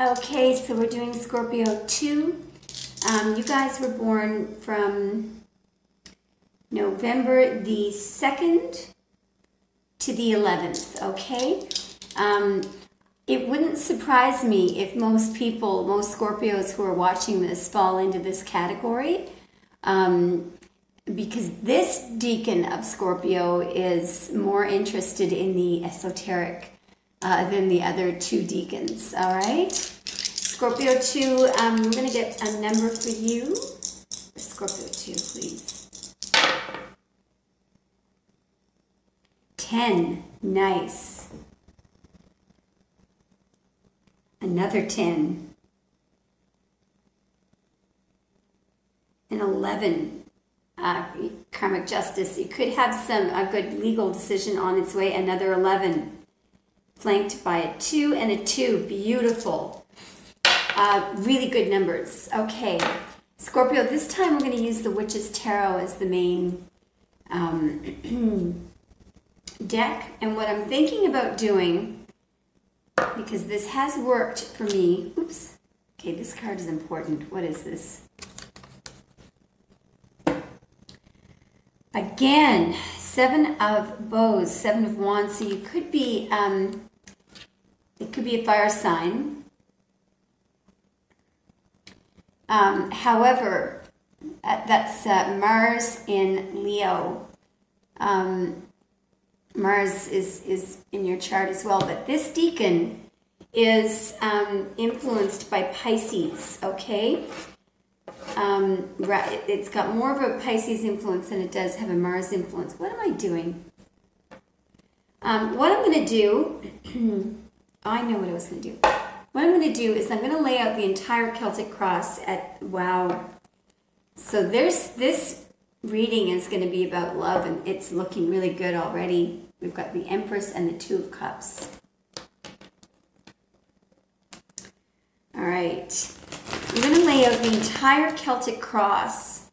Okay, so we're doing Scorpio 2. Um, you guys were born from November the 2nd to the 11th, okay? Um, it wouldn't surprise me if most people, most Scorpios who are watching this fall into this category. Um, because this decan of Scorpio is more interested in the esoteric uh, than the other two decans, all right? Scorpio 2, um, we're going to get a number for you. Scorpio 2, please. 10, nice. Another 10. An 11, uh, karmic justice. You could have some a good legal decision on its way. Another 11 flanked by a 2 and a 2. Beautiful. Uh, really good numbers. Okay. Scorpio, this time we're going to use the Witch's Tarot as the main um, deck. And what I'm thinking about doing, because this has worked for me. Oops. Okay, this card is important. What is this? Again, seven of bows, seven of wands. So you could be um, it could be a fire sign. Um, however, uh, that's uh, Mars in Leo. Um, Mars is, is in your chart as well, but this decan is um, influenced by Pisces, okay? Um, it's got more of a Pisces influence than it does have a Mars influence. What am I doing? Um, what I'm going to do I know what I was going to do. What I'm going to do is I'm going to lay out the entire Celtic cross at, wow. So there's, this reading is going to be about love and it's looking really good already. We've got the Empress and the Two of Cups. All right. I'm going to lay out the entire Celtic cross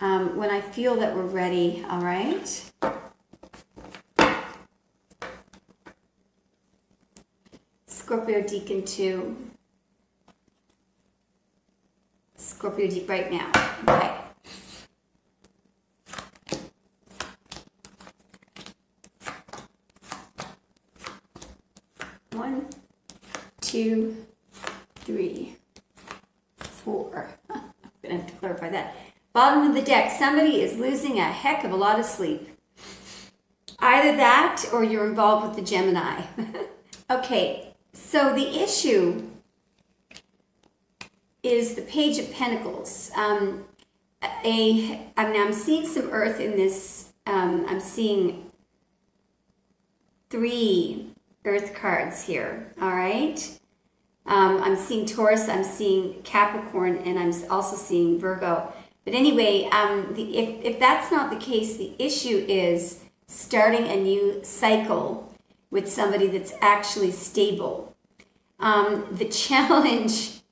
um, when I feel that we're ready, all right? Scorpio Decan 2. Scorpio Deep right now. Okay. One, two, three, four. I'm to clarify that. Bottom of the deck, somebody is losing a heck of a lot of sleep. Either that or you're involved with the Gemini. okay, so the issue is the Page of Pentacles. Um, a, I mean, I'm seeing some Earth in this. Um, I'm seeing three Earth cards here. All right. Um, I'm seeing Taurus. I'm seeing Capricorn, and I'm also seeing Virgo. But anyway, um, the, if if that's not the case, the issue is starting a new cycle with somebody that's actually stable. Um, the challenge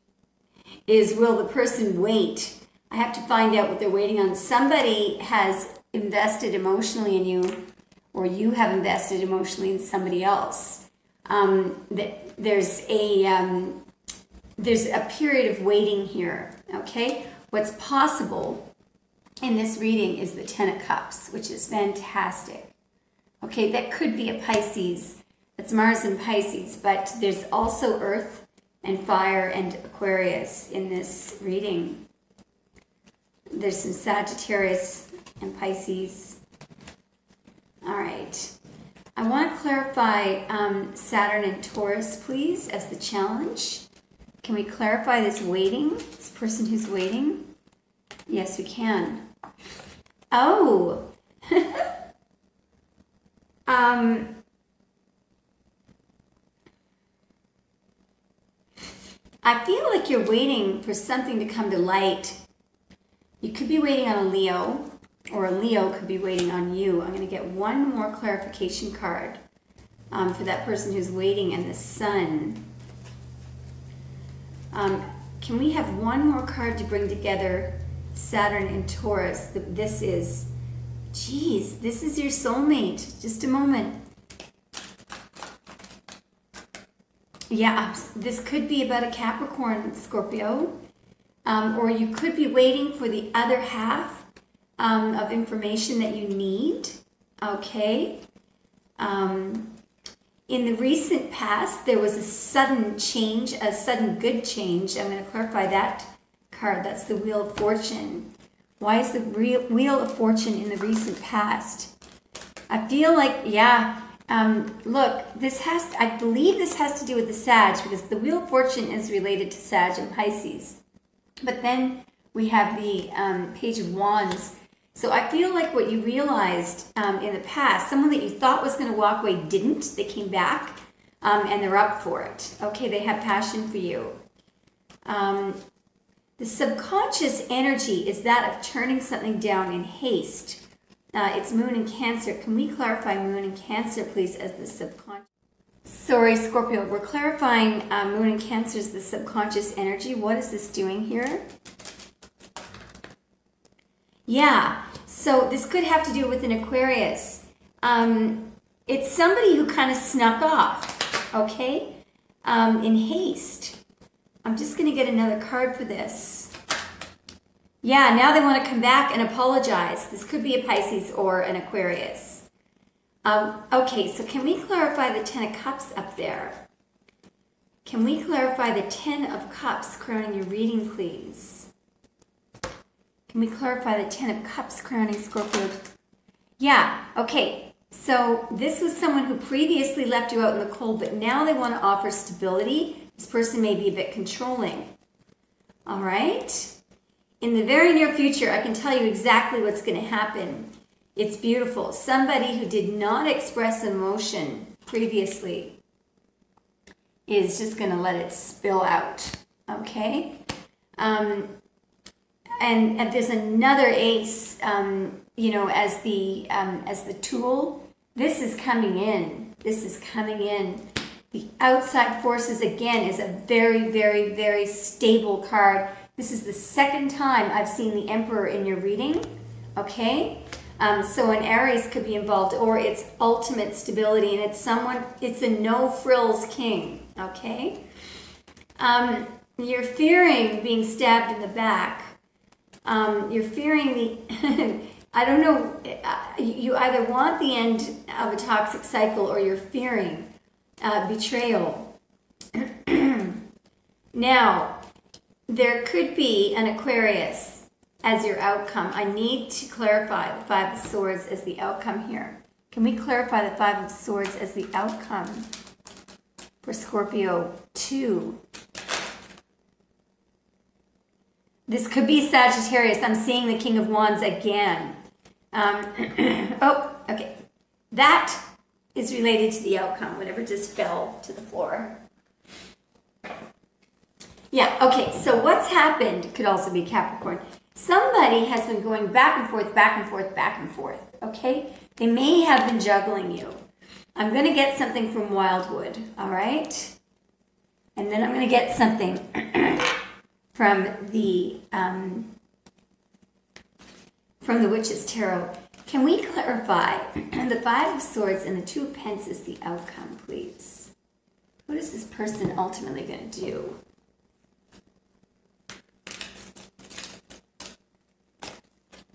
is will the person wait? I have to find out what they're waiting on. Somebody has invested emotionally in you, or you have invested emotionally in somebody else. Um, there's a um, there's a period of waiting here. Okay, what's possible in this reading is the Ten of Cups, which is fantastic. Okay, that could be a Pisces. That's Mars and Pisces, but there's also Earth and Fire and Aquarius in this reading. There's some Sagittarius and Pisces. All right. I want to clarify um, Saturn and Taurus, please, as the challenge. Can we clarify this waiting, this person who's waiting? Yes, we can. Oh, Um, I feel like you're waiting for something to come to light. You could be waiting on a Leo, or a Leo could be waiting on you. I'm going to get one more clarification card um, for that person who's waiting and the sun. Um, can we have one more card to bring together Saturn and Taurus? This is Geez, this is your soulmate. Just a moment. yeah, this could be about a Capricorn, Scorpio. Um, or you could be waiting for the other half um, of information that you need. Okay. Um, in the recent past, there was a sudden change, a sudden good change. I'm going to clarify that card. That's the Wheel of Fortune. Why is the Wheel of Fortune in the recent past? I feel like, yeah, um, look, this has, I believe this has to do with the Sag because the Wheel of Fortune is related to Sag and Pisces. But then we have the um, Page of Wands so I feel like what you realized um, in the past, someone that you thought was going to walk away didn't. They came back um, and they're up for it. Okay, they have passion for you. Um, the subconscious energy is that of turning something down in haste. Uh, it's Moon and Cancer. Can we clarify Moon and Cancer, please, as the subconscious? Sorry, Scorpio. We're clarifying uh, Moon and Cancer as the subconscious energy. What is this doing here? Yeah, so this could have to do with an Aquarius. Um, it's somebody who kind of snuck off, okay, um, in haste. I'm just going to get another card for this. Yeah, now they want to come back and apologize. This could be a Pisces or an Aquarius. Um, okay, so can we clarify the Ten of Cups up there? Can we clarify the Ten of Cups crowning your reading, please? Can we clarify the Ten of Cups crowning Scorpio? Yeah, okay. So this was someone who previously left you out in the cold, but now they want to offer stability. This person may be a bit controlling. All right? In the very near future, I can tell you exactly what's going to happen. It's beautiful. Somebody who did not express emotion previously is just going to let it spill out. Okay? Um, and, and there's another ace, um, you know, as the um, as the tool. This is coming in. This is coming in. The outside forces again is a very, very, very stable card. This is the second time I've seen the Emperor in your reading. Okay, um, so an Aries could be involved, or it's ultimate stability, and it's someone. It's a no frills king. Okay, um, you're fearing being stabbed in the back um, you're fearing the, I don't know, uh, you either want the end of a toxic cycle or you're fearing uh, betrayal. now, there could be an Aquarius as your outcome. I need to clarify the Five of Swords as the outcome here. Can we clarify the Five of Swords as the outcome for Scorpio 2? This could be Sagittarius. I'm seeing the King of Wands again. Um, oh, okay. That is related to the outcome, whatever just fell to the floor. Yeah, okay, so what's happened could also be Capricorn. Somebody has been going back and forth, back and forth, back and forth, okay? They may have been juggling you. I'm going to get something from Wildwood, all right? And then I'm going to get something from the um, from the Witch's Tarot. Can we clarify the Five of Swords and the Two of Pence is the outcome, please? What is this person ultimately going to do?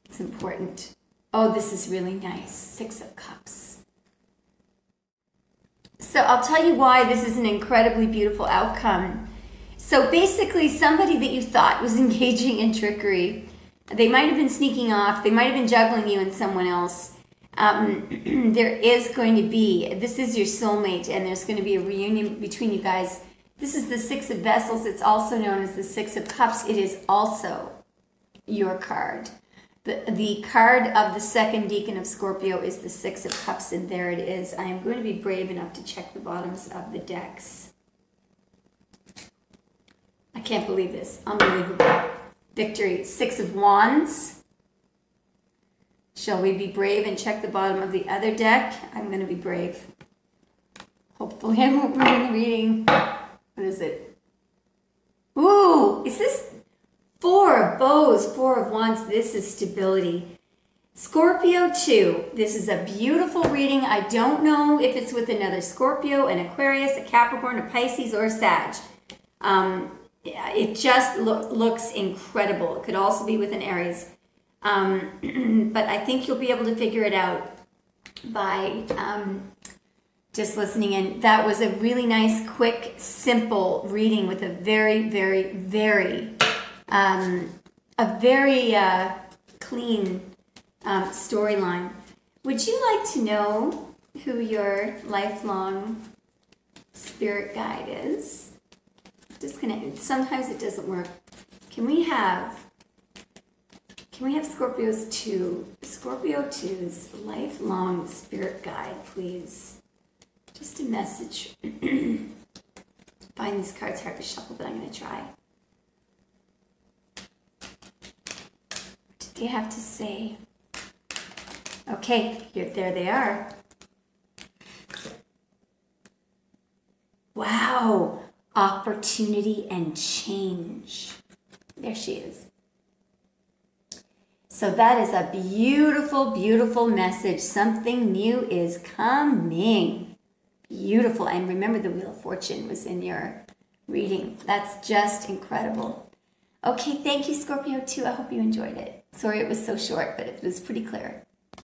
It's important. Oh, this is really nice. Six of Cups. So I'll tell you why this is an incredibly beautiful outcome so basically, somebody that you thought was engaging in trickery, they might have been sneaking off, they might have been juggling you and someone else. Um, there is going to be, this is your soulmate, and there's going to be a reunion between you guys. This is the Six of Vessels. It's also known as the Six of Cups. It is also your card. The, the card of the second decan of Scorpio is the Six of Cups, and there it is. I am going to be brave enough to check the bottoms of the decks. Can't believe this. Unbelievable. Victory. Six of Wands. Shall we be brave and check the bottom of the other deck? I'm going to be brave. Hopefully I won't ruin the reading. What is it? Ooh, is this four of bows, four of wands? This is stability. Scorpio 2. This is a beautiful reading. I don't know if it's with another Scorpio, an Aquarius, a Capricorn, a Pisces, or a Sag. Um, it just lo- looks incredible. It could also be with an Aries. Um, but I think you'll be able to figure it out by um, just listening in. That was a really nice, quick, simple reading with a very, very, very, um, a very uh, clean um, storyline. Would you like to know who your lifelong spirit guide is? Gonna. Sometimes it doesn't work. Can we have? Can we have Scorpio's two? Scorpio 2's lifelong spirit guide, please. Just a message. Find these cards hard to shuffle, but I'm going to try. What did they have to say? Okay, here, there they are. Wow, opportunity and change. There she is. So that is a beautiful, beautiful message. Something new is coming. Beautiful. And remember, the Wheel of Fortune was in your reading. That's just incredible. Okay, thank you, Scorpio 2. I hope you enjoyed it. Sorry it was so short, but it was pretty clear.